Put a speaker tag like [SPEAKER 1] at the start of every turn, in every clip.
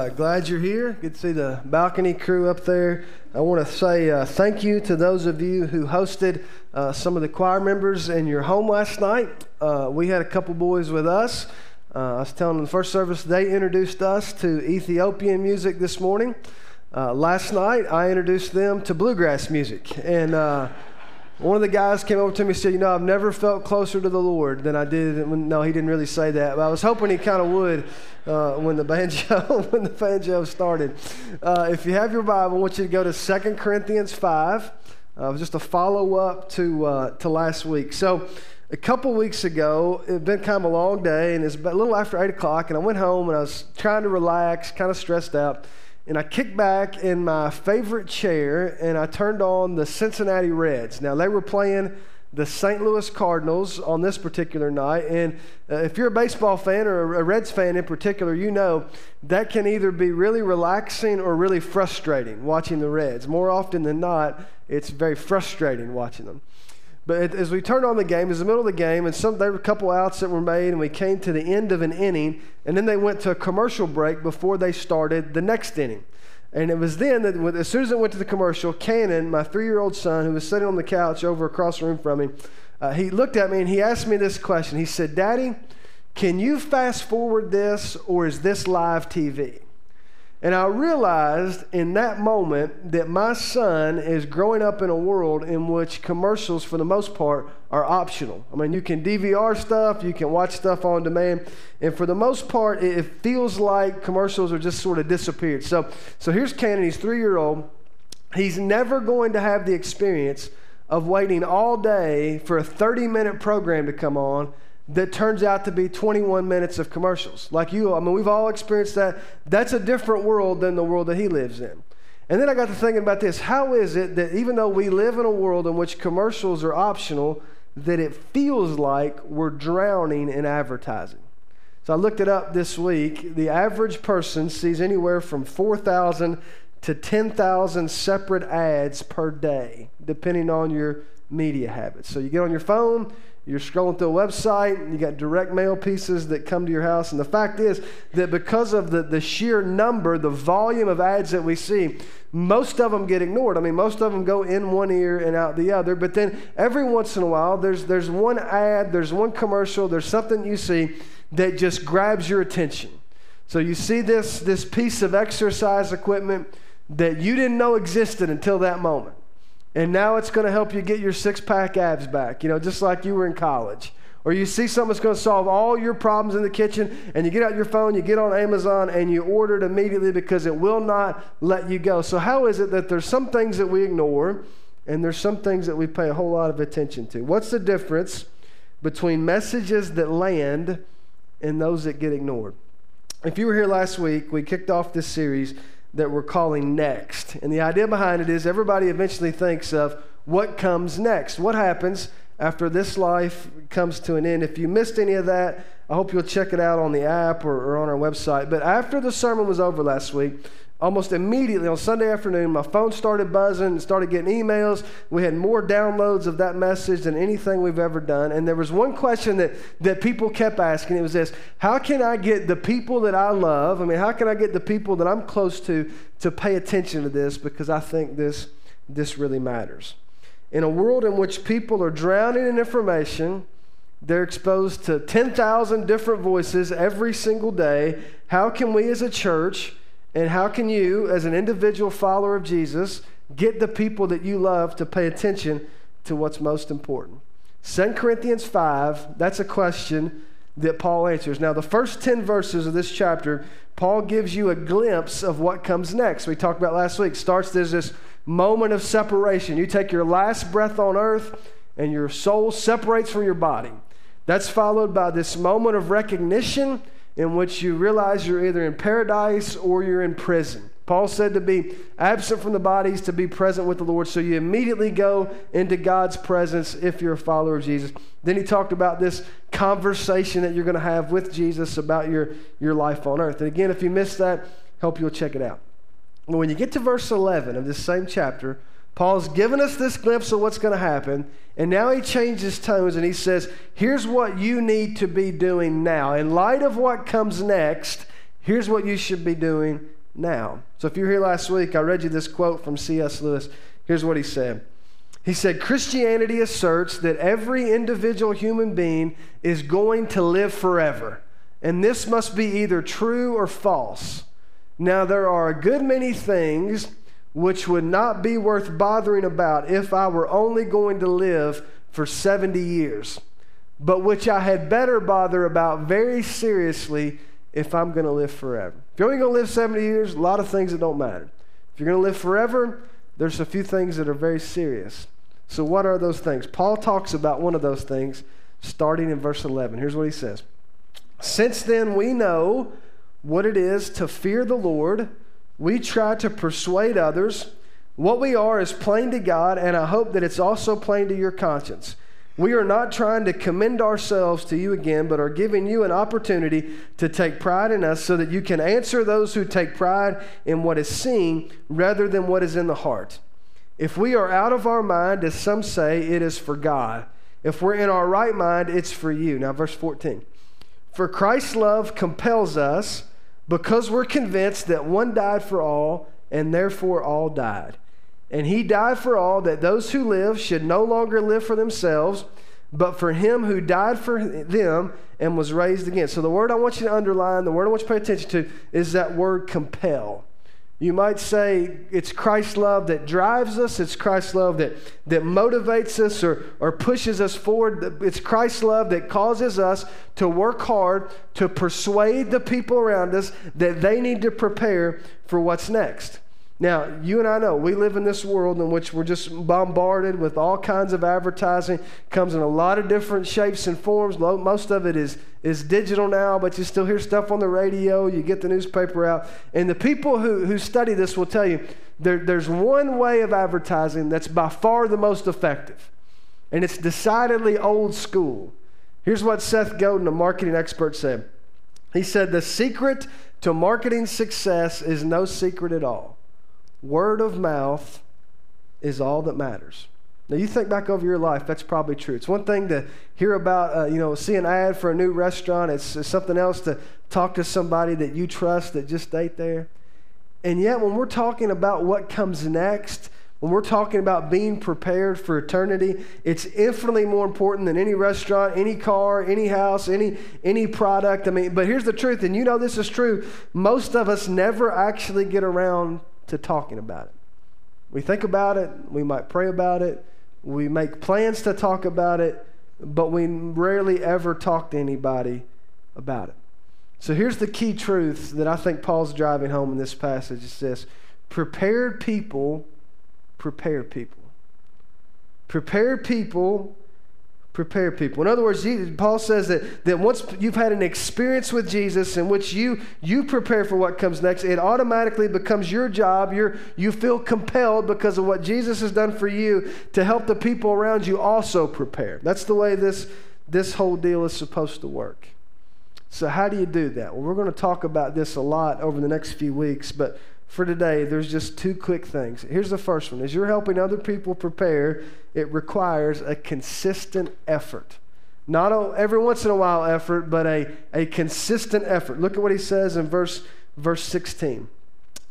[SPEAKER 1] Uh, glad you're here. Good to see the balcony crew up there. I want to say uh, thank you to those of you who hosted uh, some of the choir members in your home last night. Uh, we had a couple boys with us. Uh, I was telling them the first service, they introduced us to Ethiopian music this morning. Uh, last night, I introduced them to bluegrass music. And one of the guys came over to me and said, You know, I've never felt closer to the Lord than I did. No, he didn't really say that, but I was hoping he kind of would uh, when the banjo when the banjo started. Uh, if you have your Bible, I want you to go to 2 Corinthians 5, uh, just a follow up to, uh, to last week. So, a couple weeks ago, it had been kind of a long day, and it's a little after 8 o'clock, and I went home and I was trying to relax, kind of stressed out and I kicked back in my favorite chair and I turned on the Cincinnati Reds. Now, they were playing the St. Louis Cardinals on this particular night. And uh, if you're a baseball fan or a Reds fan in particular, you know that can either be really relaxing or really frustrating watching the Reds. More often than not, it's very frustrating watching them. But as we turned on the game, it was the middle of the game, and some, there were a couple outs that were made, and we came to the end of an inning, and then they went to a commercial break before they started the next inning. And it was then that, as soon as it went to the commercial, Cannon, my three year old son, who was sitting on the couch over across the room from me, uh, he looked at me and he asked me this question. He said, Daddy, can you fast forward this, or is this live TV? And I realized in that moment that my son is growing up in a world in which commercials, for the most part, are optional. I mean, you can DVR stuff, you can watch stuff on demand, and for the most part, it feels like commercials are just sort of disappeared. So, so here's Cannon, he's three year old. He's never going to have the experience of waiting all day for a 30 minute program to come on that turns out to be 21 minutes of commercials. Like you, I mean, we've all experienced that. That's a different world than the world that he lives in. And then I got to thinking about this. How is it that even though we live in a world in which commercials are optional, that it feels like we're drowning in advertising? So I looked it up this week. The average person sees anywhere from 4,000 to 10,000 separate ads per day, depending on your media habits. So you get on your phone, you're scrolling through a website, you got direct mail pieces that come to your house. And the fact is that because of the, the sheer number, the volume of ads that we see, most of them get ignored. I mean, most of them go in one ear and out the other. But then every once in a while, there's, there's one ad, there's one commercial, there's something you see that just grabs your attention. So you see this, this piece of exercise equipment that you didn't know existed until that moment. And now it's going to help you get your six pack abs back, you know, just like you were in college. Or you see something that's going to solve all your problems in the kitchen, and you get out your phone, you get on Amazon, and you order it immediately because it will not let you go. So, how is it that there's some things that we ignore, and there's some things that we pay a whole lot of attention to? What's the difference between messages that land and those that get ignored? If you were here last week, we kicked off this series that we're calling next. And the idea behind it is everybody eventually thinks of what comes next. What happens after this life comes to an end? If you missed any of that, I hope you'll check it out on the app or, or on our website. But after the sermon was over last week, almost immediately on Sunday afternoon, my phone started buzzing and started getting emails. We had more downloads of that message than anything we've ever done. And there was one question that, that people kept asking. It was this How can I get the people that I love? I mean, how can I get the people that I'm close to to pay attention to this? Because I think this, this really matters. In a world in which people are drowning in information, they're exposed to 10,000 different voices every single day. How can we as a church and how can you, as an individual follower of Jesus, get the people that you love to pay attention to what's most important? 2 Corinthians 5, that's a question that Paul answers. Now, the first 10 verses of this chapter, Paul gives you a glimpse of what comes next. We talked about last week. Starts there's this moment of separation. You take your last breath on earth, and your soul separates from your body. That's followed by this moment of recognition in which you realize you're either in paradise or you're in prison. Paul said to be absent from the bodies, to be present with the Lord. So you immediately go into God's presence if you're a follower of Jesus. Then he talked about this conversation that you're going to have with Jesus about your, your life on earth. And again, if you missed that, hope you'll check it out. But when you get to verse 11 of this same chapter, Paul's given us this glimpse of what's going to happen, and now he changes tones and he says, Here's what you need to be doing now. In light of what comes next, Here's what you should be doing now. So if you were here last week, I read you this quote from C.S. Lewis. Here's what he said. He said, Christianity asserts that every individual human being is going to live forever, and this must be either true or false. Now, there are a good many things which would not be worth bothering about if I were only going to live for 70 years, but which I had better bother about very seriously if I'm going to live forever. If you're only going to live 70 years, a lot of things that don't matter. If you're going to live forever, there's a few things that are very serious. So, what are those things? Paul talks about one of those things starting in verse 11. Here's what he says Since then we know what it is to fear the Lord, we try to persuade others. What we are is plain to God, and I hope that it's also plain to your conscience. We are not trying to commend ourselves to you again, but are giving you an opportunity to take pride in us so that you can answer those who take pride in what is seen rather than what is in the heart. If we are out of our mind, as some say, it is for God. If we're in our right mind, it's for you. Now, verse 14. For Christ's love compels us because we're convinced that one died for all, and therefore all died. And he died for all, that those who live should no longer live for themselves, but for him who died for them and was raised again. So the word I want you to underline, the word I want you to pay attention to, is that word compel. You might say it's Christ's love that drives us, it's Christ's love that, that motivates us or, or pushes us forward. It's Christ's love that causes us to work hard to persuade the people around us that they need to prepare for what's next. Now, you and I know we live in this world in which we're just bombarded with all kinds of advertising. It comes in a lot of different shapes and forms. Most of it is, is digital now, but you still hear stuff on the radio. You get the newspaper out. And the people who, who study this will tell you there, there's one way of advertising that's by far the most effective, and it's decidedly old school. Here's what Seth Godin, a marketing expert, said. He said, The secret to marketing success is no secret at all word of mouth is all that matters. Now, you think back over your life, that's probably true. It's one thing to hear about, uh, you know, see an ad for a new restaurant. It's, it's, something else to talk to somebody that you trust that just ate there. And yet, when we're talking about what comes next, when we're talking about being prepared for eternity, it's infinitely more important than any restaurant, any car, any house, any, any product. I mean, but here's the truth, and you know this is true. Most of us never actually get around to talking about it. We think about it, we might pray about it, we make plans to talk about it, but we rarely ever talk to anybody about it. So here's the key truth that I think Paul's driving home in this passage. is this prepared people prepare people. Prepared people prepare people. In other words, Paul says that, that once you've had an experience with Jesus in which you, you prepare for what comes next, it automatically becomes your job. You're, you feel compelled because of what Jesus has done for you to help the people around you also prepare. That's the way this, this whole deal is supposed to work. So, how do you do that? Well, we're going to talk about this a lot over the next few weeks, but for today, there's just two quick things. Here's the first one. As you're helping other people prepare, it requires a consistent effort. Not a, every once in a while effort, but a, a consistent effort. Look at what he says in verse, verse 16.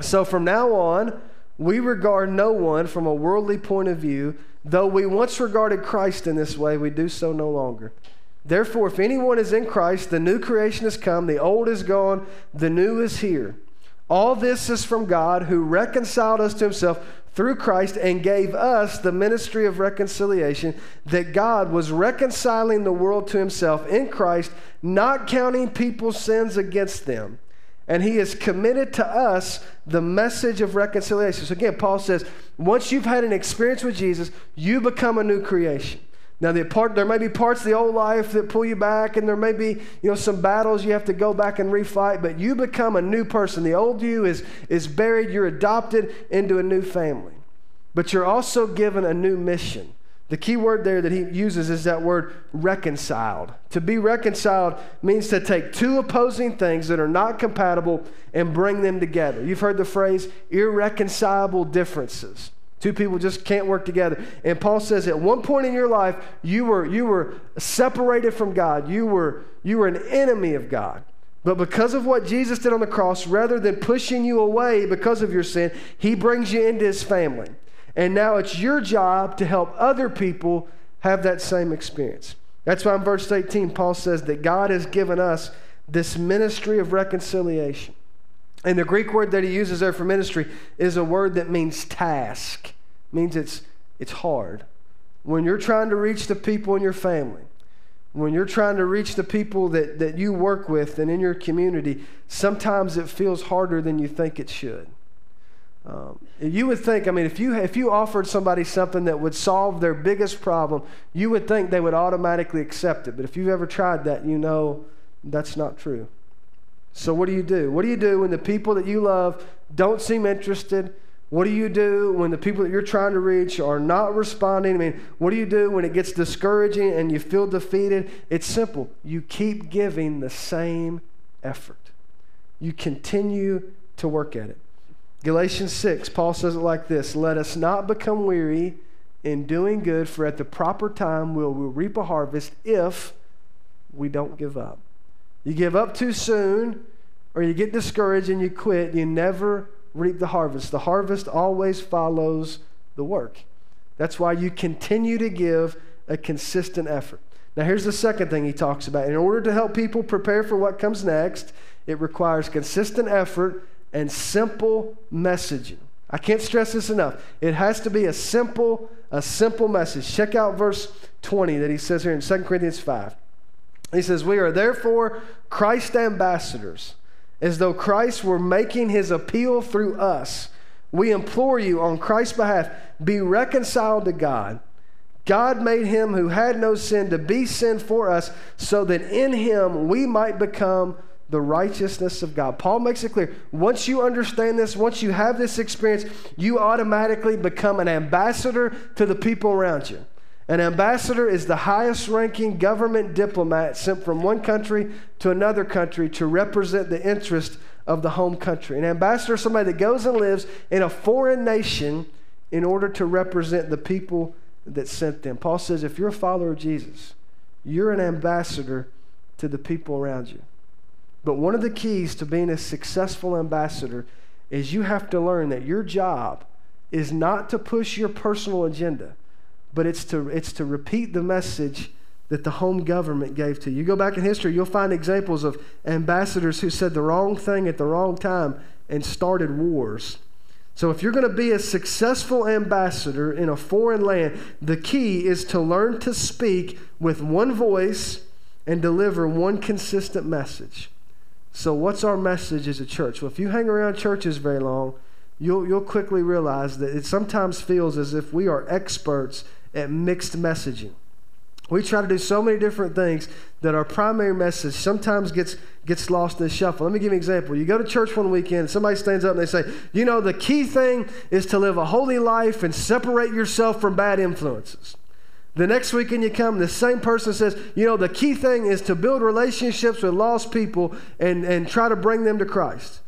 [SPEAKER 1] So from now on, we regard no one from a worldly point of view. Though we once regarded Christ in this way, we do so no longer. Therefore, if anyone is in Christ, the new creation has come, the old is gone, the new is here. All this is from God who reconciled us to himself through Christ and gave us the ministry of reconciliation, that God was reconciling the world to himself in Christ, not counting people's sins against them. And he has committed to us the message of reconciliation. So again, Paul says, once you've had an experience with Jesus, you become a new creation. Now, the part, there may be parts of the old life that pull you back, and there may be you know, some battles you have to go back and refight, but you become a new person. The old you is, is buried, you're adopted into a new family. But you're also given a new mission. The key word there that he uses is that word reconciled. To be reconciled means to take two opposing things that are not compatible and bring them together. You've heard the phrase irreconcilable differences. Two people just can't work together. And Paul says at one point in your life, you were, you were separated from God. You were, you were an enemy of God. But because of what Jesus did on the cross, rather than pushing you away because of your sin, he brings you into his family. And now it's your job to help other people have that same experience. That's why in verse 18, Paul says that God has given us this ministry of reconciliation. And the Greek word that he uses there for ministry is a word that means task, it means it's, it's hard. When you're trying to reach the people in your family, when you're trying to reach the people that, that you work with and in your community, sometimes it feels harder than you think it should. Um, you would think, I mean, if you, if you offered somebody something that would solve their biggest problem, you would think they would automatically accept it. But if you've ever tried that, you know that's not true. So, what do you do? What do you do when the people that you love don't seem interested? What do you do when the people that you're trying to reach are not responding? I mean, what do you do when it gets discouraging and you feel defeated? It's simple. You keep giving the same effort, you continue to work at it. Galatians 6, Paul says it like this Let us not become weary in doing good, for at the proper time we'll, reap a harvest if we don't give up. You give up too soon, or you get discouraged and you quit, you never reap the harvest. The harvest always follows the work. That's why you continue to give a consistent effort. Now, here's the second thing he talks about. In order to help people prepare for what comes next, it requires consistent effort and simple messaging. I can't stress this enough. It has to be a simple, a simple message. Check out verse 20 that he says here in 2 Corinthians 5. He says, We are therefore Christ ambassadors as though Christ were making his appeal through us. We implore you on Christ's behalf, be reconciled to God. God made him who had no sin to be sin for us, so that in him we might become the righteousness of God. Paul makes it clear once you understand this, once you have this experience, you automatically become an ambassador to the people around you. An ambassador is the highest ranking government diplomat sent from one country to another country to represent the interest of the home country. An ambassador is somebody that goes and lives in a foreign nation in order to represent the people that sent them. Paul says if you're a follower of Jesus, you're an ambassador to the people around you. But one of the keys to being a successful ambassador is you have to learn that your job is not to push your personal agenda but it's to, it's to repeat the message that the home government gave to you. You go back in history, you'll find examples of ambassadors who said the wrong thing at the wrong time and started wars. So, if you're going to be a successful ambassador in a foreign land, the key is to learn to speak with one voice and deliver one consistent message. So, what's our message as a church? Well, if you hang around churches very long, you'll, you'll quickly realize that it sometimes feels as if we are experts at mixed messaging. We try to do so many different things that our primary message sometimes gets, gets lost in the shuffle. Let me give you an example. You go to church one weekend, somebody stands up and they say, You know, the key thing is to live a holy life and separate yourself from bad influences. The next weekend you come, the same person says, You know, the key thing is to build relationships with lost people and, and try to bring them to Christ.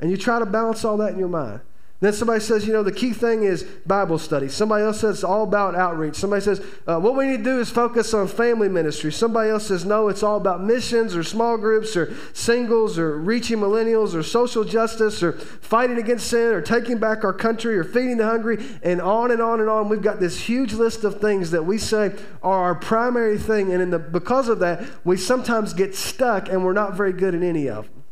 [SPEAKER 1] And you try to balance all that in your mind. Then somebody says, you know, the key thing is Bible study. Somebody else says it's all about outreach. Somebody says, uh, what we need to do is focus on family ministry. Somebody else says, no, it's all about missions or small groups or singles or reaching millennials or social justice or fighting against sin or taking back our country or feeding the hungry and on and on and on. We've got this huge list of things that we say are our primary thing. And in the, because of that, we sometimes get stuck and we're not very good at any of them.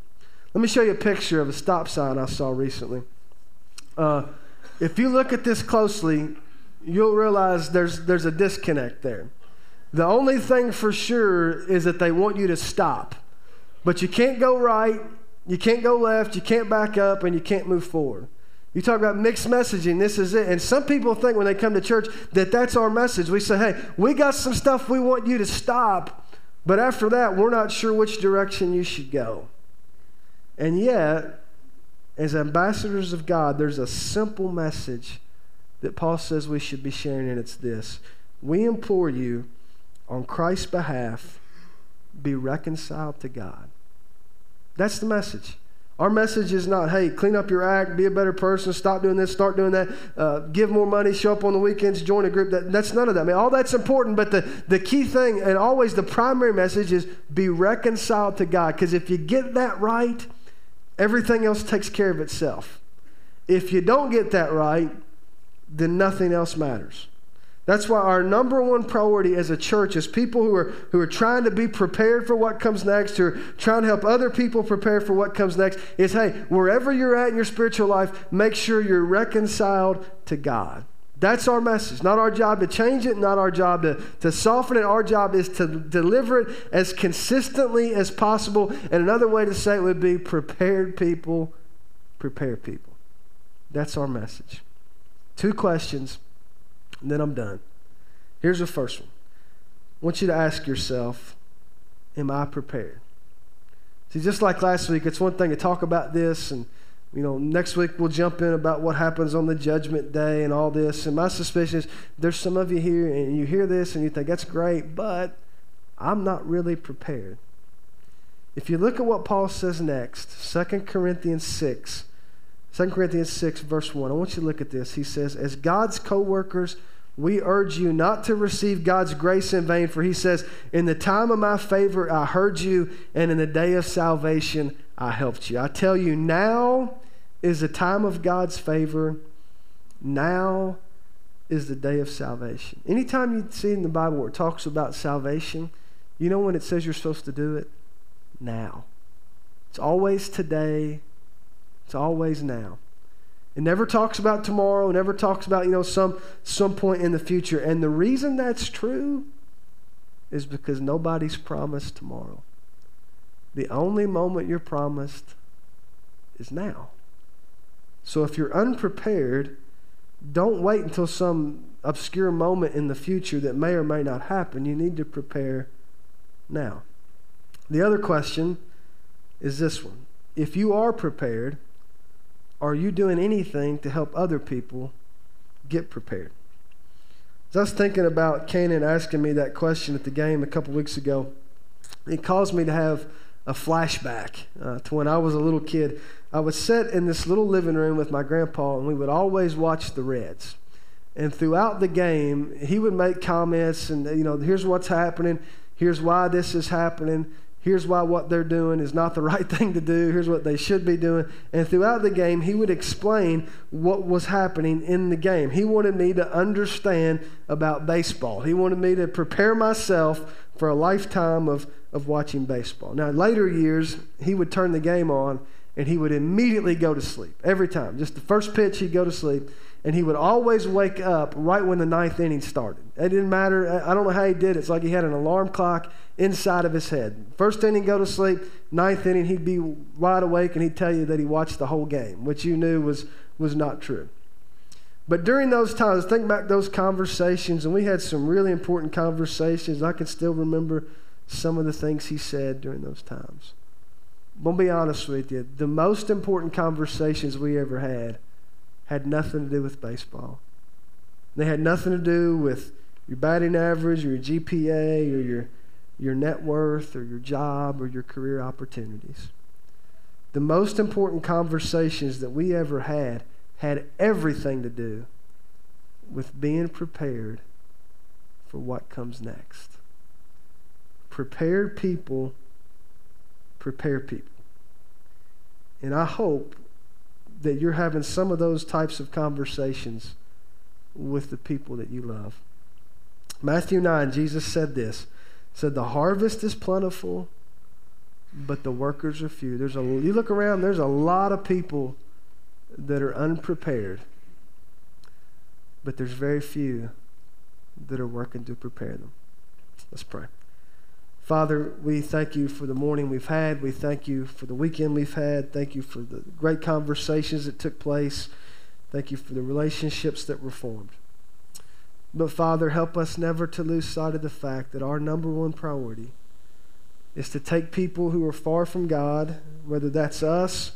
[SPEAKER 1] Let me show you a picture of a stop sign I saw recently. Uh, if you look at this closely, you'll realize there's, there's a disconnect there. The only thing for sure is that they want you to stop. But you can't go right, you can't go left, you can't back up, and you can't move forward. You talk about mixed messaging, this is it. And some people think when they come to church that that's our message. We say, hey, we got some stuff we want you to stop, but after that, we're not sure which direction you should go. And yet, as ambassadors of God, there's a simple message that Paul says we should be sharing, and it's this We implore you, on Christ's behalf, be reconciled to God. That's the message. Our message is not, hey, clean up your act, be a better person, stop doing this, start doing that, uh, give more money, show up on the weekends, join a group. That, that's none of that. I mean, all that's important, but the, the key thing, and always the primary message, is be reconciled to God. Because if you get that right, everything else takes care of itself. If you don't get that right, then nothing else matters. That's why our number one priority as a church is people who are, who are trying to be prepared for what comes next, who are trying to help other people prepare for what comes next, is hey, wherever you're at in your spiritual life, make sure you're reconciled to God. That's our message. Not our job to change it, not our job to, to soften it. Our job is to deliver it as consistently as possible. And another way to say it would be prepared people, prepare people. That's our message. Two questions and then I'm done. Here's the first one. I want you to ask yourself, Am I prepared? See, just like last week, it's one thing to talk about this, and you know, next week we'll jump in about what happens on the judgment day and all this. And my suspicion is there's some of you here and you hear this and you think that's great, but I'm not really prepared. If you look at what Paul says next, 2 Corinthians 6, 2 Corinthians 6, verse 1, I want you to look at this. He says, As God's co workers, we urge you not to receive God's grace in vain, for he says, In the time of my favor I heard you, and in the day of salvation I helped you. I tell you, now is the time of God's favor. Now is the day of salvation. Anytime you see in the Bible where it talks about salvation, you know when it says you're supposed to do it? Now. It's always today, it's always now. It never talks about tomorrow, it never talks about, you know, some some point in the future. And the reason that's true is because nobody's promised tomorrow. The only moment you're promised is now. So if you're unprepared, don't wait until some obscure moment in the future that may or may not happen. You need to prepare now. The other question is this one. If you are prepared, are you doing anything to help other people get prepared? As I was thinking about Canaan asking me that question at the game a couple weeks ago, it caused me to have a flashback uh, to when I was a little kid. I would sit in this little living room with my grandpa, and we would always watch the Reds. And throughout the game, he would make comments, and you know, here's what's happening, here's why this is happening, Here's why what they're doing is not the right thing to do. Here's what they should be doing. And throughout the game, he would explain what was happening in the game. He wanted me to understand about baseball. He wanted me to prepare myself for a lifetime of, of watching baseball. Now, later years, he would turn the game on and he would immediately go to sleep every time. Just the first pitch, he'd go to sleep and he would always wake up right when the ninth inning started. It didn't matter. I don't know how he did it. It's like he had an alarm clock inside of his head. First inning, go to sleep. Ninth inning, he'd be wide awake and he'd tell you that he watched the whole game, which you knew was, was not true. But during those times, think back those conversations, and we had some really important conversations. I can still remember some of the things he said during those times. I'm be honest with you. The most important conversations we ever had had nothing to do with baseball. They had nothing to do with your batting average or your GPA or your, your net worth or your job or your career opportunities. The most important conversations that we ever had had everything to do with being prepared for what comes next. Prepared people prepare people. And I hope that you're having some of those types of conversations with the people that you love. Matthew 9, Jesus said this said the harvest is plentiful but the workers are few. There's a you look around there's a lot of people that are unprepared but there's very few that are working to prepare them. Let's pray Father, we thank you for the morning we've had. We thank you for the weekend we've had. Thank you for the great conversations that took place. Thank you for the relationships that were formed. But Father, help us never to lose sight of the fact that our number one priority is to take people who are far from God, whether that's us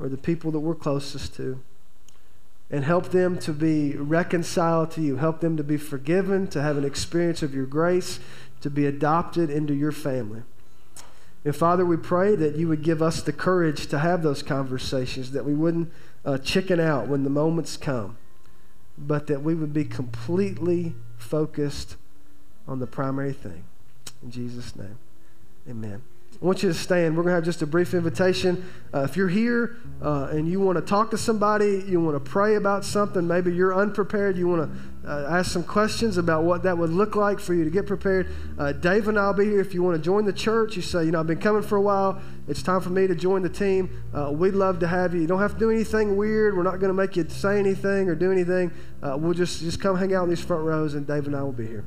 [SPEAKER 1] or the people that we're closest to, and help them to be reconciled to you. Help them to be forgiven, to have an experience of your grace, to be adopted into your family. And Father, we pray that you would give us the courage to have those conversations, that we wouldn't uh, chicken out when the moments come, but that we would be completely focused on the primary thing. In Jesus' name, amen. I want you to stand. We're going to have just a brief invitation. Uh, if you're here uh, and you want to talk to somebody, you want to pray about something, maybe you're unprepared, you want to uh, ask some questions about what that would look like for you to get prepared, uh, Dave and I'll be here. If you want to join the church, you say, you know, I've been coming for a while. It's time for me to join the team. Uh, we'd love to have you. You don't have to do anything weird. We're not going to make you say anything or do anything. Uh, we'll just, just come hang out in these front rows, and Dave and I will be here.